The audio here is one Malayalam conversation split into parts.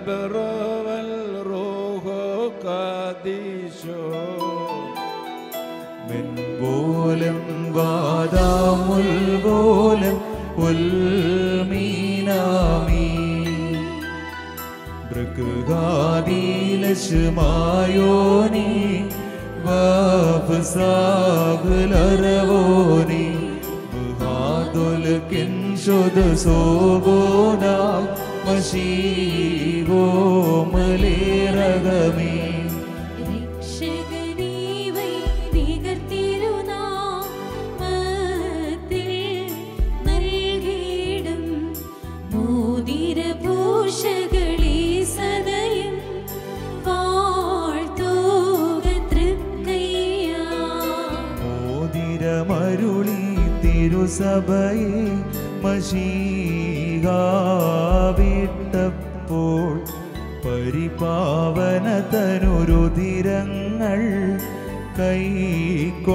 البر والروح قديسو من بولم بادام البولم والمينامي بركغادي لشمايوني باب ساغ الأربوني മശീവോ മലേരഗമേ രക്ഷകനേ വൈദികർ തിരുനാമത്തിൽ തിരുസഭയെ മഷീകാവിട്ടപ്പോൾ പരിപാവന തനുരുതിരങ്ങൾ കൈക്കൊണ്ടാളവളും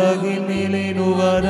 அழகினிலே நுவராரை